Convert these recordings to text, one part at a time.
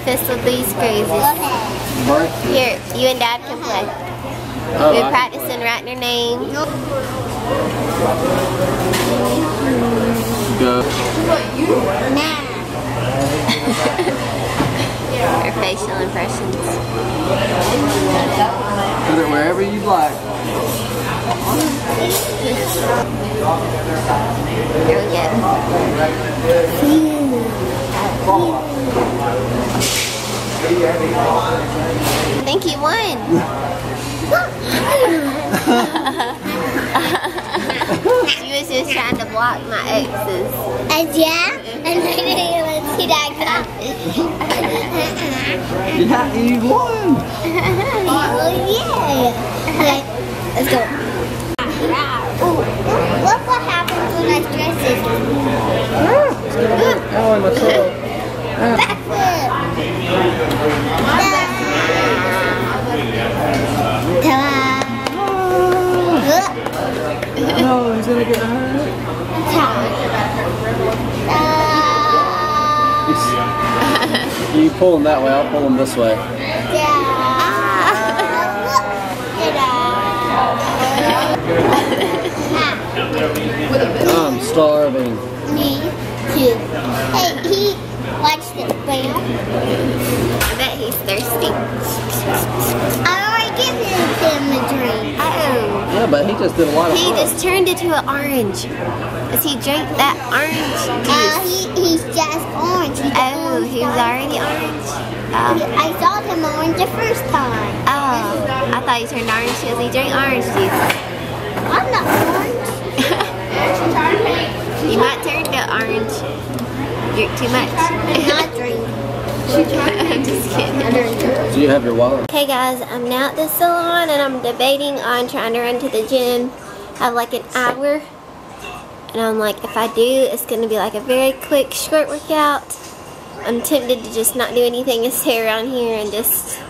with these crazies. Here, you and Dad can play. Oh, We're practicing writing their names. Go. Or facial impressions. Put it wherever you'd like. Here we go. I think you won. she was just trying to block my exes. And yeah, and I didn't even see that Yeah, you won. oh yeah. Okay, let's go. Ooh, look what happens when I stress this. Oh, my toe. No, he's gonna get hurt. Ta-da. You pull him that way, I'll pull him this way. I'm starving. Me too. Hey, he Bam. I bet he's thirsty. I already given him a drink. Oh, Yeah, but he just did a lot of he fun. just turned into an orange. As he drank that orange Uh, juice. he, he's just orange. He's Oh, orange he was already orange. Oh, I saw him orange the first time. oh. I thought he turned orange because he drank orange juice. You have your wallet? Okay guys, I'm now at the salon and I'm debating on trying to run to the gym. I have like an hour. And I'm like, if I do, it's going to be like a very quick, short workout. I'm tempted to just not do anything and stay around here and just,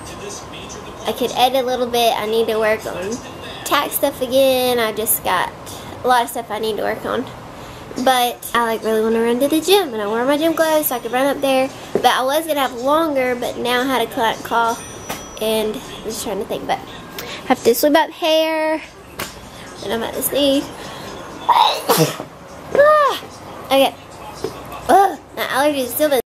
I could edit a little bit. I need to work on tax stuff again. I just got a lot of stuff I need to work on. But I like really want to run to the gym and I wear my gym clothes so I could run up there. But I was to have longer, but now I had a client call and I'm just trying to think. But I have to sweep up hair and I'm at the sneeze. Ah, okay. Ugh, my allergy is still been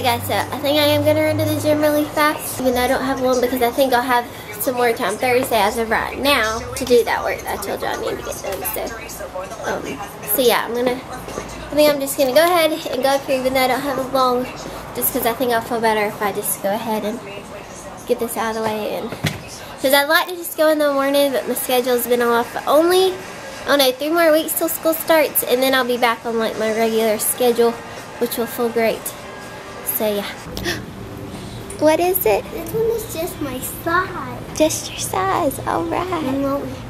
Okay guys, so I think I am going to run to the gym really fast, even though I don't have one because I think I'll have some more time Thursday as of right now to do that work that I told you I need to get done. So, um, so yeah, I'm going to, I think I'm just going to go ahead and go up here even though I don't have a long, just because I think I'll feel better if I just go ahead and get this out of the way. and Because I'd like to just go in the morning, but my schedule's been off only, I don't three more weeks till school starts, and then I'll be back on like my regular schedule, which will feel great. So yeah. What is it? This one is just my size. Just your size. All right.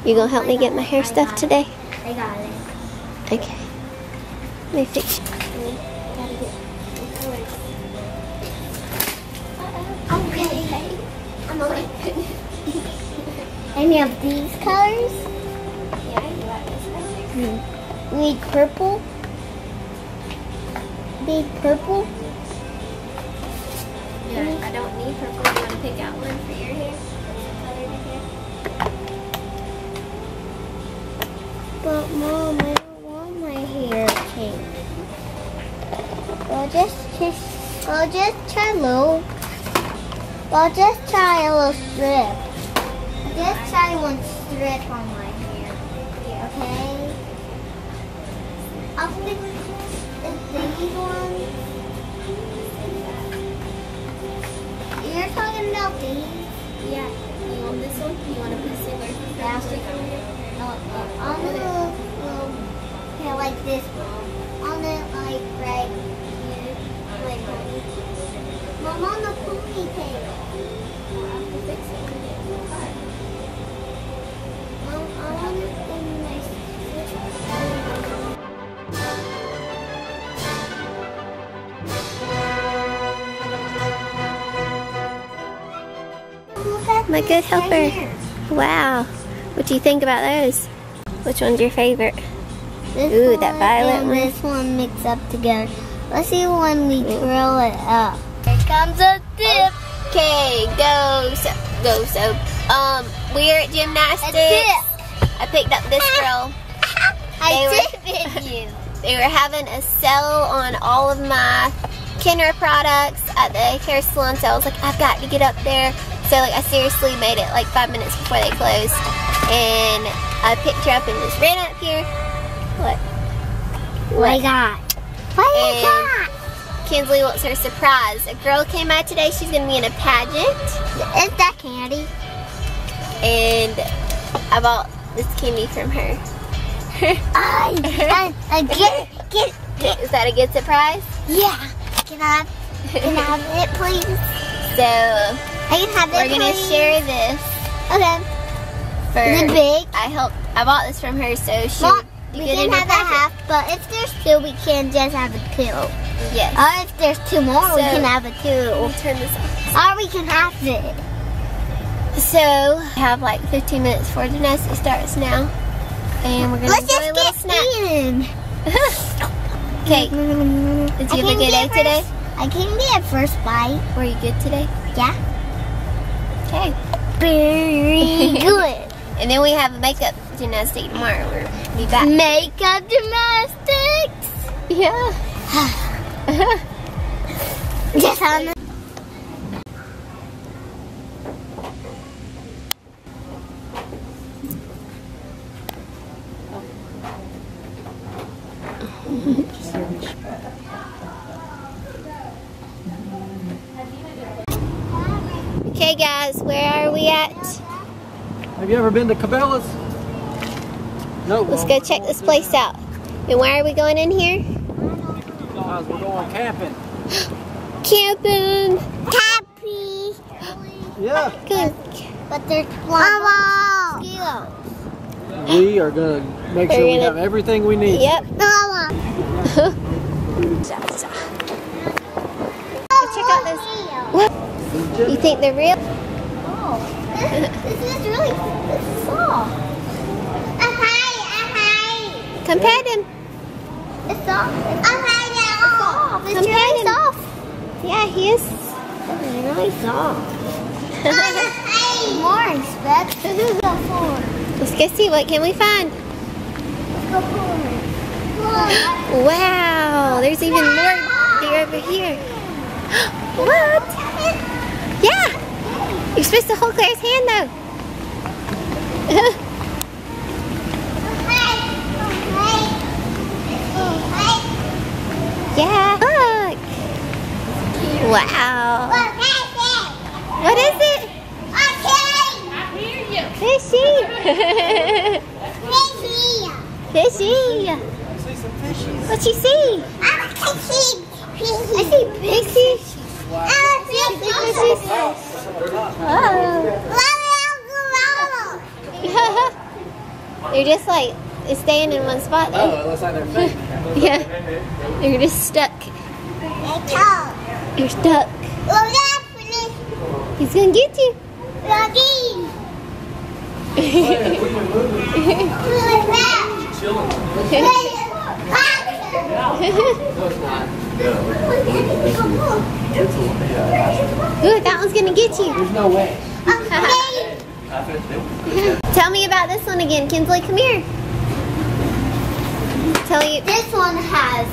You gonna help me get my hair stuff today? I got it. Okay. Let me fix you. Gotta get colors. Okay. I'm okay. Any of these colors? Hmm. We need purple. Need purple. Yeah, I don't need purple. You want to pick out one for your hair? But mom, I don't want my hair pink. Well, just, just, well, just try a little. Well, just try a little strip. Just try one strip on my hair. Okay. I'll pick ones. You're about? Yeah. You want this one? You want to put silver plastic on it? Uh, on the little, yeah, like this one. On the, like, right here. Like. Mom, on the ponytail. My good helper. Wow. What do you think about those? Which one's your favorite? This Ooh, that violet one. this one mixed up together. Let's see when we twirl it up. Here comes a dip. Okay, go so go so. Um, we're at gymnastics. I picked up this girl. They I were- dipped you. They were having a sale on all of my Kenra products at the hair salon, so I was like, I've got to get up there. So like, I seriously made it like five minutes before they closed, and I picked her up and just ran up here. What? What I got? What I got? Kinsley wants her surprise. A girl came out today. She's gonna be in a pageant, Is that candy? and I bought this candy from her. I, I, I get, get, get. Is that a good surprise? Yeah. Can I, can I have it, please? So I can have we're gonna please. share this Okay. for. Is it big? I helped. I bought this from her, so she Well, we can have a half, but if there's two, we can just have a two. Yes. Or if there's two more, we can have a Let We'll turn this off. Or we can have it. So I have like 15 minutes for before gymnastics starts now, and we're gonna Let's enjoy a just little get snack. in. Okay, Did you have a good day today? I can be a first bite. Were you good today? Yeah. Okay. Very good. And then we have a makeup gymnastic tomorrow. We'll be back. Makeup gymnastics. Yeah. Just on the Okay, guys, where are we at? Have you ever been to Cabela's? No. Let's go check this place out. And why are we going in here? Guys, we're going camping. Camping. happy. Yeah. Good. But there's one skills. We are gonna make We're sure we gonna- have everything we need. Yep. Mama. Check out those. What? You think they're real? This, this is really this is soft. Hi. Come pet him. It's soft. It's hi, yeah. soft. It's Come really him. soft. Yeah, he is. It's really soft. More. Let's go forward. Let's go see what can we find. Let's go forward. Wow, there's even more deer over here. what? Yeah. You're supposed to hold Klaire's hand though. yeah. Look. Wow. What is it? Fishy. Fishy. See some fishies. What you see? I see big fish. Oh. They're just like staying in one spot. Oh, it looks like they're fake. Yeah. They're just stuck. You're stuck. He's gonna get you. Ooh, that one's gonna get you. There's no way. Tell me about this one again, Kinsley. Come here. Tell you This one has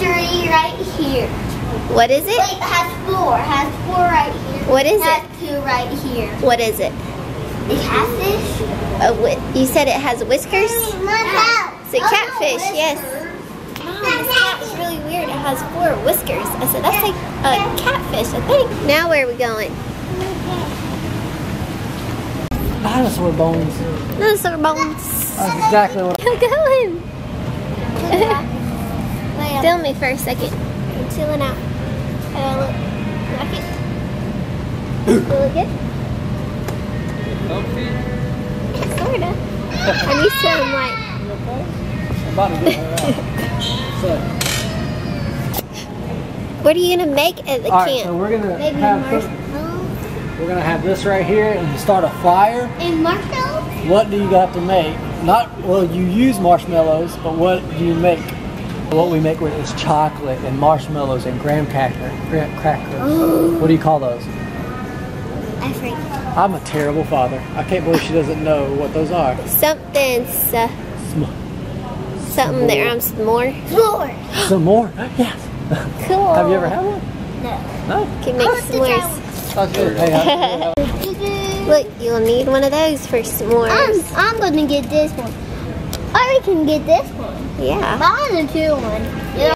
three right here. what is it? Wait, has four. Has four right here. What is has it? two right here. What is it? A catfish? A you said it has whiskers. It's a oh, catfish, yes. Mom, this cat is really weird. It has four whiskers. I said that's like a catfish, I think. Now where are we going? Dinosaur bones. Dinosaur bones. That's exactly what. We're going. Film me for a second. I'm chilling out. How do I look? Like it? You look good? Sorta. I'm used to them like. About to get her. So, What are you gonna make at the all right, camp? so we're gonna Maybe have marshmallows. we're gonna have this right here and start a fire. And marshmallows? What do you have to make? Not well, you use marshmallows, but what do you make? What we make with is chocolate and marshmallows and graham cracker, graham crackers. What do you call those? I forget. I'm a terrible father. I can't believe she doesn't know what those are. Something. uh, Sm- something that rhymes with more. More. Um, some more? Yes. Cool. Have you ever had one? No. No. Can make I'll have to s'mores. Look, you'll need one of those for s'mores. I'm, I'm gonna get this one. Or we can get this one. yeah. Buy the two one. Yeah.